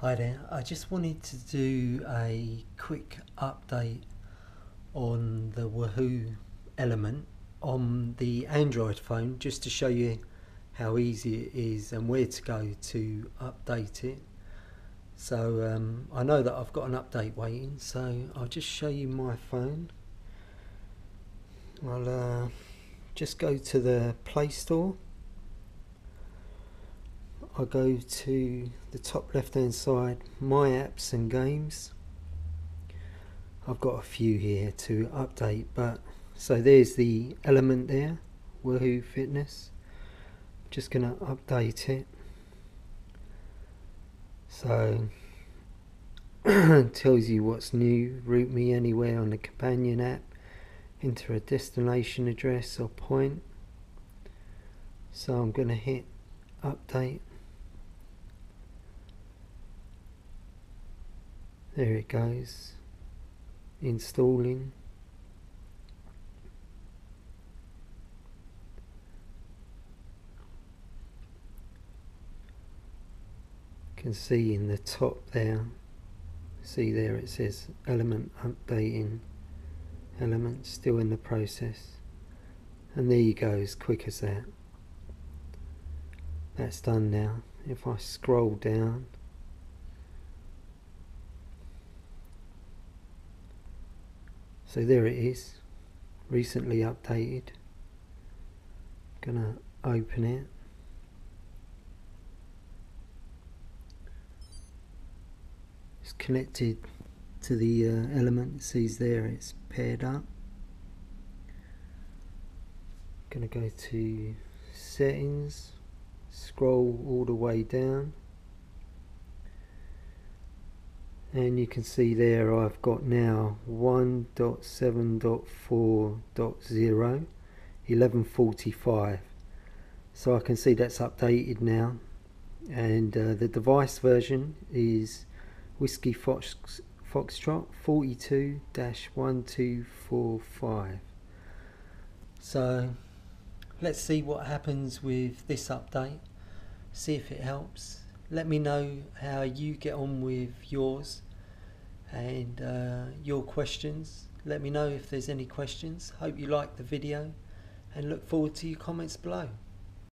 Hi there, I just wanted to do a quick update on the Wahoo ELEMNT on the Android phone just to show you how easy it is and where to go to update it. So um, I know that I've got an update waiting so I'll just show you my phone. I'll uh, just go to the Play Store I go to the top left hand side, my apps and games. I've got a few here to update, but so there's the ELEMNT there, Wahoo Fitness. Just gonna update it. So tells you what's new, route me anywhere on the companion app, enter a destination address or point. So I'm gonna hit update there it goes. Installing. Can see in the top there. See there it says ELEMNT updating ELEMNT still in the process. And there you go as quick as that. That's done now. If I scroll down so there it is recently updated. Gonna open it. It's connected to the uh, ELEMNT it sees there it's paired up. Gonna go to settings scroll all the way down and you can see there I've got now 1.7.4.0 1145 so I can see that's updated now. And uh, the device version is Whiskey Fox, Foxtrot 42-1245 so let's see what happens with this update see if it helps let me know how you get on with yours and uh, your questions. Let me know if there's any questions. Hope you like the video and look forward to your comments below